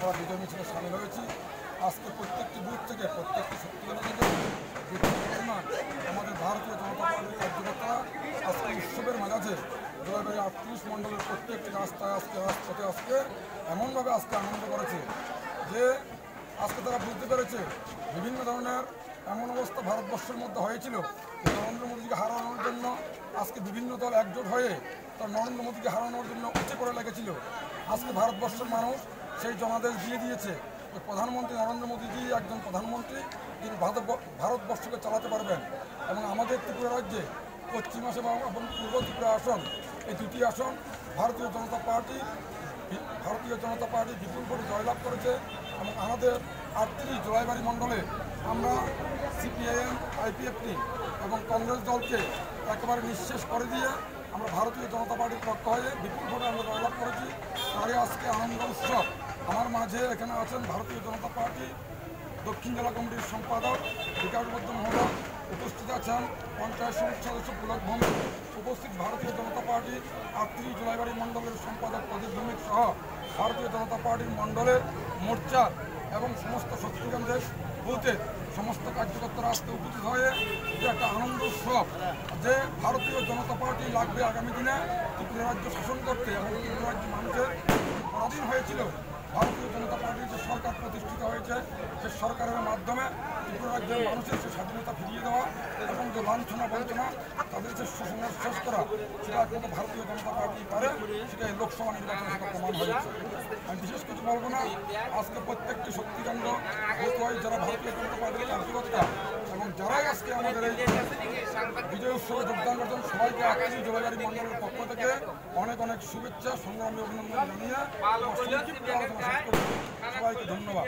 সামিল হয়েছি। আজকে প্রত্যেকটি বুথ থেকে প্রত্যেকটি শক্তিগত থেকে আমাদের ভারতীয় জনতা পার্টির কার্যকর্তারা আজকে উৎসবের মাঝাজে জলবায়ু আটত্রিশ মণ্ডলের প্রত্যেকটি রাস্তায় আজকে রাজপথে আজকে এমনভাবে আজকে আনন্দ করেছে যে আজকে তারা বুঝতে পেরেছে বিভিন্ন ধরনের এমন অবস্থা ভারতবর্ষের মধ্যে হয়েছিল। নরেন্দ্র মোদীকে হারানোর জন্য আজকে বিভিন্ন দল একজোট হয়ে তার নরেন্দ্র মোদীকে হারানোর জন্য উঠে করে লেগেছিল। আজকে ভারতবর্ষের মানুষ সেই জনাদেশ দিয়ে দিয়েছে প্রধানমন্ত্রী নরেন্দ্র মোদীজি একজন প্রধানমন্ত্রী যিনি ভারত- ভারতবর্ষকে চালাতে পারবেন এবং আমাদের ত্রিপুরা রাজ্যে পশ্চিম আসন এবং পূর্ব ত্রিপুরা আসন, এই দুটি আসন ভারতীয় জনতা পার্টি, ভারতীয় জনতা পার্টি বিপুল ভোটে জয়লাভ করেছে এবং আমাদের আটত্রিশ জলাইবাড়ি মণ্ডলে আমরা সিপিআইএম, আইপিএফটি এবং কংগ্রেস দলকে একেবারে নিঃশেষ করে দিয়ে আমরা ভারতীয় জনতা পার্টির পক্ষ হয়ে বিপুল ভোটে আমরা জয়লাভ করেছি। আজকে আনন্দ উৎসব। আমার মাঝে এখানে আছেন ভারতীয় জনতা পার্টি, দক্ষিণ জেলা কমিটির সম্পাদক, বিকাশবদ্ধ মহোদয়। উপস্থিত আছেন পঞ্চায়েত সমিতি সদস্য পুলক ভৌমিক। উপস্থিত ভারতীয় জনতা পার্টি আটত্রিশ জুলাইবাড়ি মণ্ডলের সম্পাদক প্রদীপ ভৌমিক সহ ভারতীয় জনতা পার্টির মণ্ডলের মোর্চা এবং সমস্ত শক্তিকেন্দ্রের বুথে সমস্ত কার্যকর্তারা আজকে উপস্থিত হয়ে যে একটা আনন্দ উৎসব, যে ভারতীয় জনতা পার্টি লাগবে আগামী দিনে ত্রিপুরা রাজ্য শাসন করতে এবং ত্রিপুরা রাজ্য মানুষের পরাধীন হয়েছিল, ভারতীয় জনতা পার্টির যে সরকার প্রতিষ্ঠিত হয়েছে, সে সরকারের মাধ্যমে ত্রিপুরা রাজ্যের মানুষের সে স্বাধীনতা ফিরিয়ে দেওয়া এবং যে লাঞ্ছনা বঞ্চনা, তাদের যে সুসংঘাত শেষ করা, সেটা একমাত্র ভারতীয় জনতা পার্টি পারে, সেটা এই লোকসভা নির্বাচনে প্রমাণ হয়েছে। আমি বিশেষ কিছু বলব না, আজকে প্রত্যেকটি শক্তিকেন্দ্র যারা ভারতীয় জনতা পার্টির কার্যকর্তা এবং যারাই আজকে আমাদের এই বিজয় উৎসবে যোগদান করছেন। সবাইকে আকাশী যোগাযোগ মন্ডলের পক্ষ থেকে অনেক অনেক শুভেচ্ছা, সংগ্রামী অভিনন্দন জানিয়ে সবাইকে ধন্যবাদ।